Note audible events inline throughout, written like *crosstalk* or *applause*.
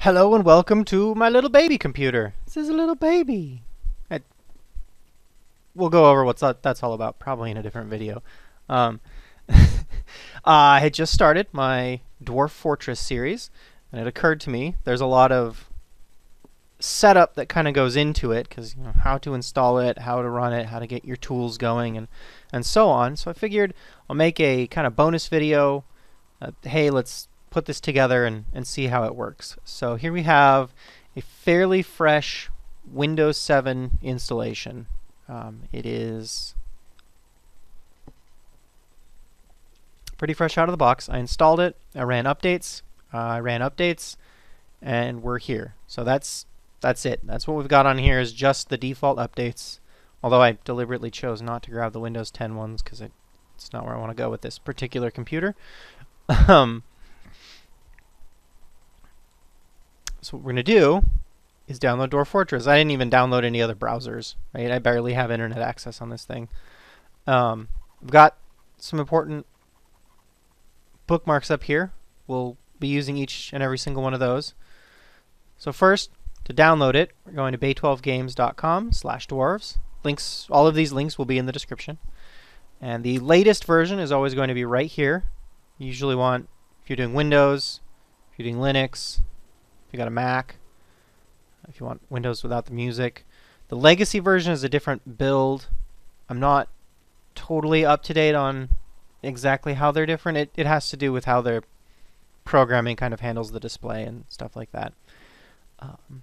Hello and welcome to my little baby computer. This is a little baby. I, we'll go over what's that, that's all about probably in a different video. Um, *laughs* I had just started my Dwarf Fortress series, and it occurred to me there's a lot of setup that kind of goes into it because you know how to install it, how to run it, how to get your tools going, and and so on. So I figured I'll make a kind of bonus video. Uh, hey, let's put this together and, and see how it works. So here we have a fairly fresh Windows 7 installation. Um, it is pretty fresh out of the box. I installed it, I ran updates, uh, I ran updates, and we're here. So that's that's it. That's what we've got on here is just the default updates. Although I deliberately chose not to grab the Windows 10 ones because it, it's not where I want to go with this particular computer. *laughs* um, So what we're going to do is download Dwarf Fortress. I didn't even download any other browsers, right? I barely have internet access on this thing. Um, I've got some important bookmarks up here. We'll be using each and every single one of those. So first, to download it, we're going to bay12games.com slash dwarves. Links, all of these links will be in the description. And the latest version is always going to be right here. You usually want, if you're doing Windows, if you're doing Linux, if you got a Mac, if you want Windows without the music. The legacy version is a different build. I'm not totally up to date on exactly how they're different. It, it has to do with how their programming kind of handles the display and stuff like that. Um,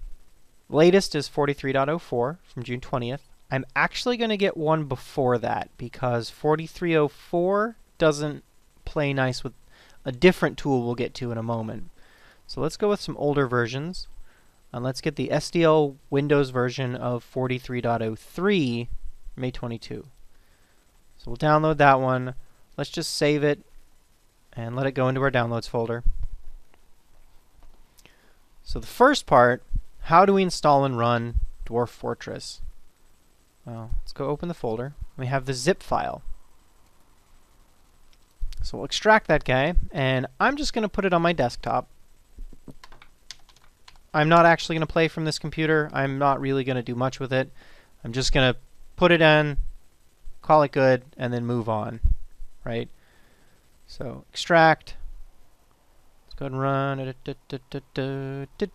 latest is 43.04 from June 20th. I'm actually going to get one before that because 4304 doesn't play nice with a different tool we'll get to in a moment. So let's go with some older versions. And let's get the SDL Windows version of 43.03 May 22. So we'll download that one. Let's just save it and let it go into our downloads folder. So the first part, how do we install and run Dwarf Fortress? Well, let's go open the folder. We have the zip file. So we'll extract that guy, and I'm just going to put it on my desktop. I'm not actually going to play from this computer. I'm not really going to do much with it. I'm just going to put it in, call it good, and then move on, right? So extract. Let's go ahead and run.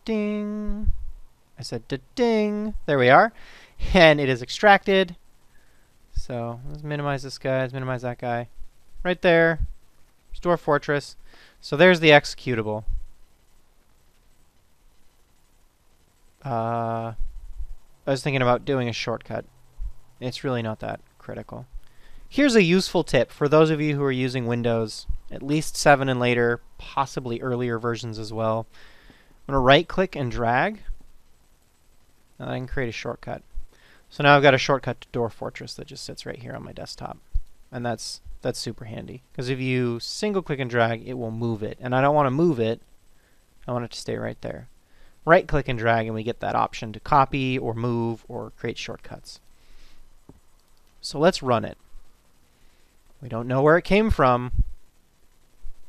Ding. I said da ding. There we are. And it is extracted. So let's minimize this guy. Let's minimize that guy. Right there. Dwarf Fortress. So there's the executable. Uh, I was thinking about doing a shortcut. It's really not that critical. Here's a useful tip for those of you who are using Windows, at least 7 and later, possibly earlier versions as well. I'm going to right click and drag, and I can create a shortcut. So now I've got a shortcut to Dwarf Fortress that just sits right here on my desktop. And that's that's super handy. Because if you single click and drag, it will move it. And I don't want to move it. I want it to stay right there right click and drag and we get that option to copy or move or create shortcuts. So let's run it. We don't know where it came from.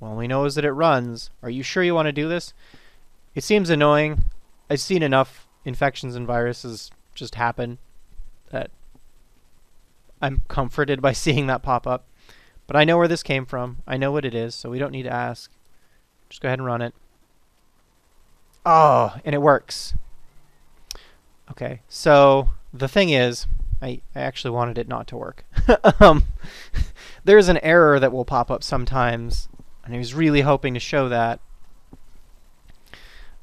All we know is that it runs. Are you sure you want to do this? It seems annoying. I've seen enough infections and viruses just happen that I'm comforted by *laughs* seeing that pop up. But I know where this came from. I know what it is, so we don't need to ask. Just go ahead and run it. Oh, and it works. Okay, so the thing is, I, I actually wanted it not to work. *laughs* um, *laughs* there's an error that will pop up sometimes, and I was really hoping to show that,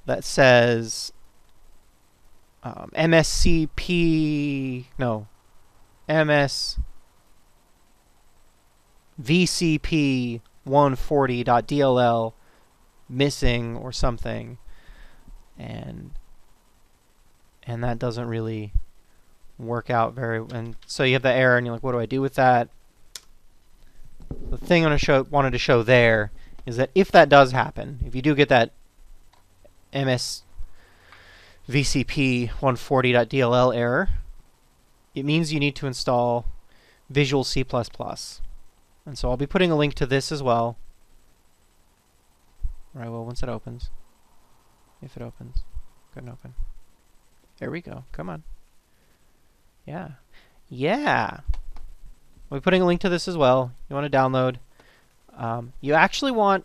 that says um, MSCP, no, MS VCP 140.dll missing or something and and that doesn't really work out very and so you have the error and you're like what do I do with that? The thing I show, wanted to show there is that if that does happen if you do get that MS VCP 140.dll error it means you need to install Visual C++ and so I'll be putting a link to this as well. Right well once it opens if it opens. Couldn't open. There we go. Come on. Yeah. Yeah. We're putting a link to this as well. You want to download. Um, you actually want,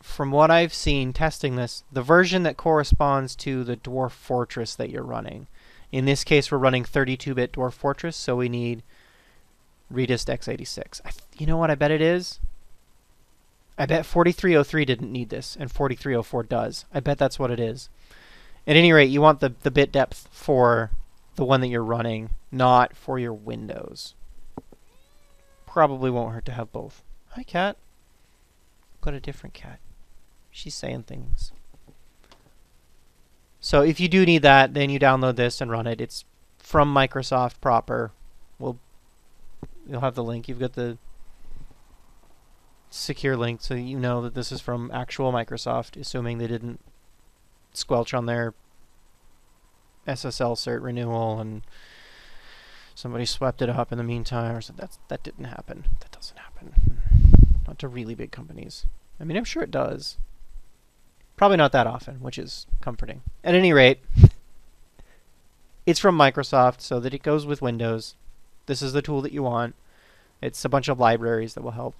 from what I've seen testing this, the version that corresponds to the Dwarf Fortress that you're running. In this case, we're running 32-bit Dwarf Fortress, so we need Redist x86. I you know what I bet it is? I bet 4303 didn't need this, and 4304 does. I bet that's what it is. At any rate, you want the, the bit depth for the one that you're running, not for your Windows. Probably won't hurt to have both. Hi, cat. Got a different cat. She's saying things. So if you do need that, then you download this and run it. It's from Microsoft proper. We'll you'll have the link. You've got the secure link so you know that this is from actual Microsoft, assuming they didn't squelch on their SSL cert renewal and somebody swept it up in the meantime or something. That's that didn't happen. That doesn't happen. Not to really big companies. I mean, I'm sure it does. Probably not that often, which is comforting. At any rate, it's from Microsoft so that it goes with Windows. This is the tool that you want. It's a bunch of libraries that will help.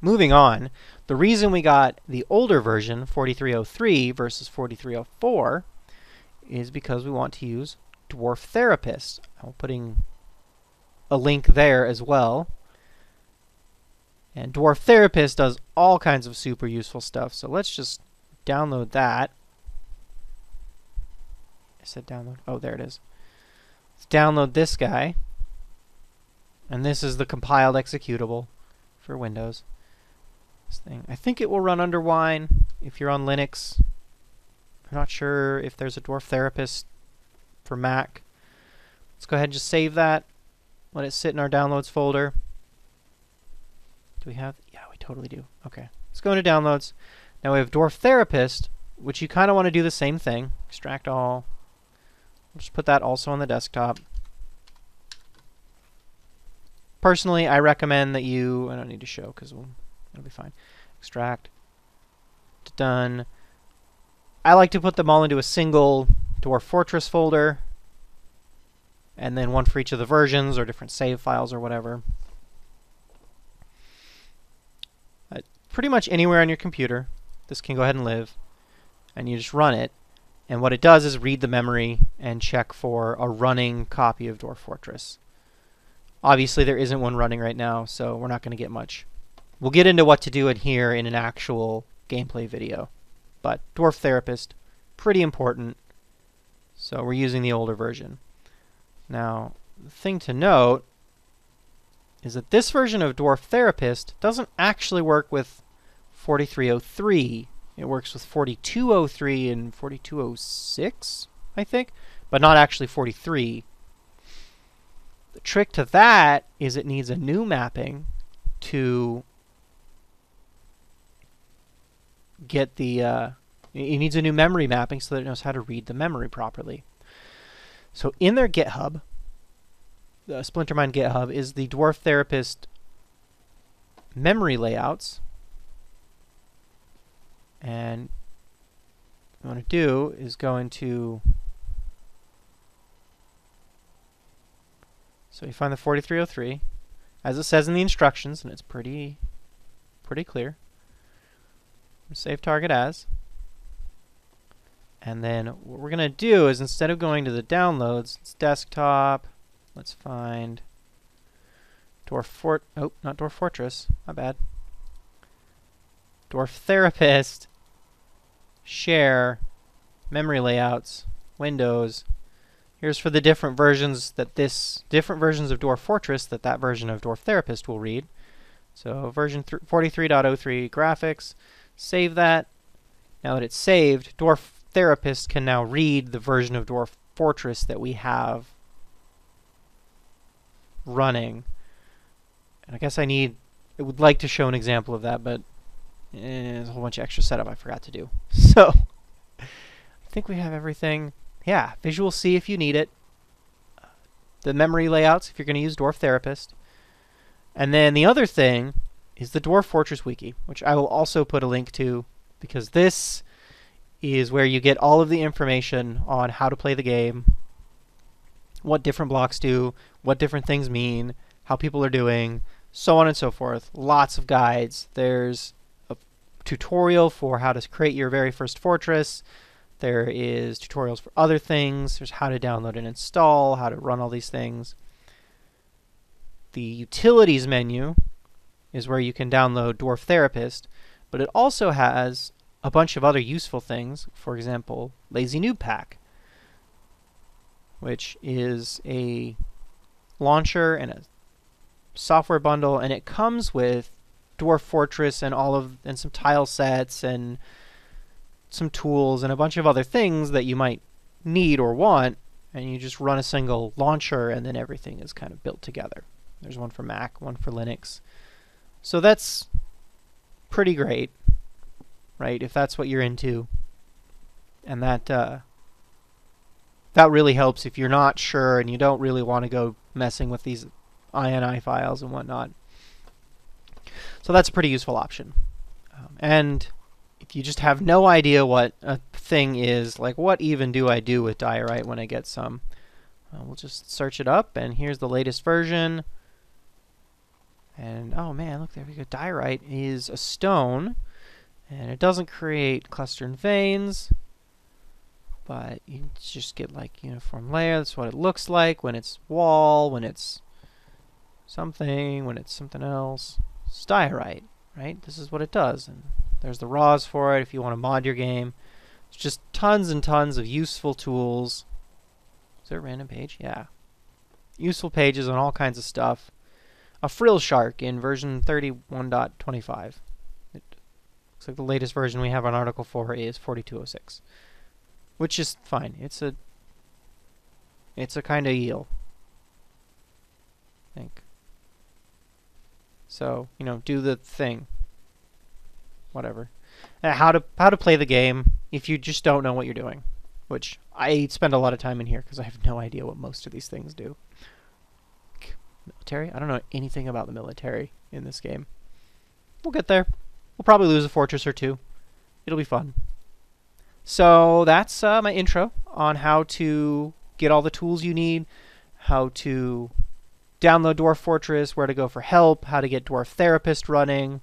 Moving on, the reason we got the older version, 4303 versus 4304, is because we want to use Dwarf Therapist. I'm putting a link there as well. And Dwarf Therapist does all kinds of super useful stuff. So let's just download that. I said download. Oh, there it is. Let's download this guy. And this is the compiled executable for Windows. This thing. I think it will run under Wine if you're on Linux. I'm not sure if there's a Dwarf Therapist for Mac. Let's go ahead and just save that. Let it sit in our downloads folder. Do we have? Yeah, we totally do. Okay. Let's go into downloads. Now we have Dwarf Therapist, which you kind of want to do the same thing. Extract all. just put that also on the desktop. Personally, I recommend that you, I don't need to show because we'll, it'll be fine. Extract. Done. I like to put them all into a single Dwarf Fortress folder. And then one for each of the versions or different save files or whatever. Uh, pretty much anywhere on your computer. This can go ahead and live. And you just run it. And what it does is read the memory and check for a running copy of Dwarf Fortress. Obviously, there isn't one running right now, so we're not going to get much. We'll get into what to do in here in an actual gameplay video. But Dwarf Therapist, pretty important. So we're using the older version. Now, the thing to note is that this version of Dwarf Therapist doesn't actually work with 4303. It works with 4203 and 4206, I think, but not actually 43. The trick to that is it needs a new mapping to get the, uh, it needs a new memory mapping so that it knows how to read the memory properly. So in their GitHub, the Splintermind GitHub is the Dwarf Therapist memory layouts. And what I want to do is go into so you find the 4303 as it says in the instructions and it's pretty pretty clear. Save target as. And then what we're going to do is instead of going to the downloads, it's desktop, Let's find Dwarf Fort. Oh, not Dwarf Fortress. My bad. Dwarf Therapist. Share. Memory layouts. Windows. Here's for the different versions that this, different versions of Dwarf Fortress that that version of Dwarf Therapist will read. So version 43.03 graphics. Save that. Now that it's saved, Dwarf Therapist can now read the version of Dwarf Fortress that we have running. And I guess I need, I would like to show an example of that, but eh, there's a whole bunch of extra setup I forgot to do. *laughs* So, I think we have everything. Yeah, Visual C if you need it. The memory layouts if you're going to use Dwarf Therapist. And then the other thing is the Dwarf Fortress Wiki, which I will also put a link to because this is where you get all of the information on how to play the game, what different blocks do, what different things mean, how people are doing, so on and so forth. Lots of guides. There's a tutorial for how to create your very first fortress. There is tutorials for other things. There's how to download and install, how to run all these things. The utilities menu is where you can download Dwarf Therapist, but it also has a bunch of other useful things. For example, Lazy Newb Pack, which is a launcher and a software bundle, and it comes with Dwarf Fortress and all of and some tile sets and some tools and a bunch of other things that you might need or want, and you just run a single launcher and then everything is kind of built together. There's one for Mac, one for Linux. So that's pretty great, right? If that's what you're into. And that uh, that really helps if you're not sure and you don't really want to go messing with these INI files and whatnot. So that's a pretty useful option. Um, and if you just have no idea what a thing is, like what even do I do with diorite when I get some, uh, we'll just search it up, and here's the latest version. And oh man, look there we go. Diorite is a stone, and it doesn't create clustered veins, but you just get like uniform layer. That's what it looks like when it's wall, when it's something, when it's something else. It's diorite, right? This is what it does, and there's the raws for it if you want to mod your game. It's just tons and tons of useful tools. Is there a random page? Yeah. Useful pages on all kinds of stuff. A frill shark in version 31.25. It looks like the latest version we have on Article 4 is 4206. Which is fine. It's a it's a kind of eel. I think. So, you know, do the thing whatever. Uh, how to how to play the game if you just don't know what you're doing, which I spend a lot of time in here because I have no idea what most of these things do. Military? I don't know anything about the military in this game. We'll get there. We'll probably lose a fortress or two. It'll be fun. So that's uh, my intro on how to get all the tools you need, how to download Dwarf Fortress, where to go for help, how to get Dwarf Therapist running,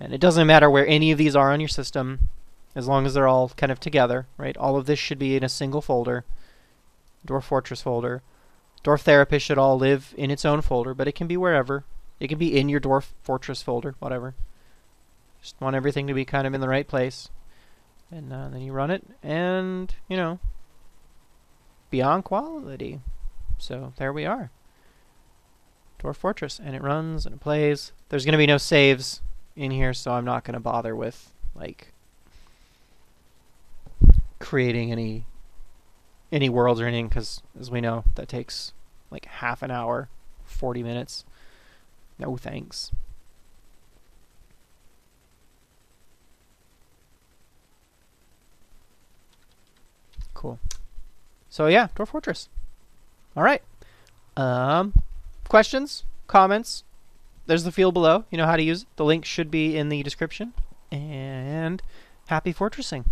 and it doesn't matter where any of these are on your system, as long as they're all kind of together, right? All of this should be in a single folder, Dwarf Fortress folder. Dwarf Therapist should all live in its own folder, but it can be wherever. It can be in your Dwarf Fortress folder, whatever. Just want everything to be kind of in the right place. And uh, then you run it, and, you know, beyond quality. So there we are. Dwarf Fortress, and it runs and it plays. There's going to be no saves in here, so I'm not going to bother with like creating any any worlds or anything because as we know that takes like half an hour 40 minutes no thanks cool so yeah Dwarf Fortress all right um questions comments there's the field below. You know how to use it. The link should be in the description. And happy fortressing.